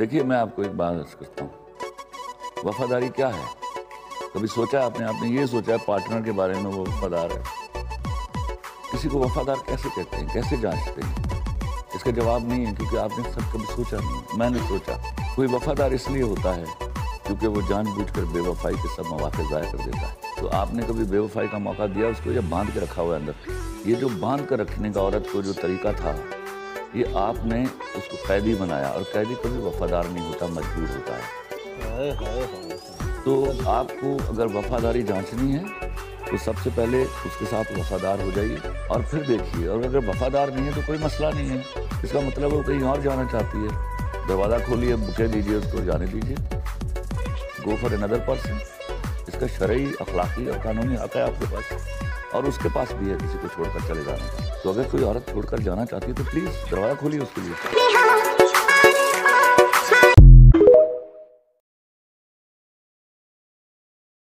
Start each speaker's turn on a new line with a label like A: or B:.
A: देखिए, मैं आपको एक बात अर्ज़ करता हूँ। वफादारी क्या है? कभी सोचा आपने? आपने ये सोचा है पार्टनर के बारे में वो वफादार है। किसी को वफादार कैसे कहते हैं? कैसे जांचते हैं? इसका जवाब नहीं है क्योंकि आपने सब कभी सोचा नहीं मैंने सोचा, कोई वफादार इसलिए होता है क्योंकि वो जानबूझकर बेवफाई के सब मौके ज़ाय कर देता है। तो आपने कभी बेवफाई का मौका दिया, उसको या बाँध के रखा हुआ है अंदर? ये जो बाँध कर रखने का औरत को जो तरीका था ये आपने उसको कैदी बनाया और कैदी कभी वफादार नहीं होता मजबूर होता है। तो आपको अगर वफादारी जांचनी है तो सबसे पहले उसके साथ वफादार हो जाइए और फिर देखिए। और अगर वफादार नहीं है तो कोई मसला नहीं है। इसका मतलब वो कहीं और जाना चाहती है। दरवाज़ा खोलिए बुके दीजिए उसको जाने दीजिए। गो फॉर अनदर पर्सन इसका शरई अखलाकी और कानूनी हक है आपके पास। और उसके पास भी है, किसी को छोड़कर चले जाने। का तो अगर कोई औरत छोड़कर जाना चाहती है तो प्लीज़ दरवाज़ा खोलिए उसके लिए।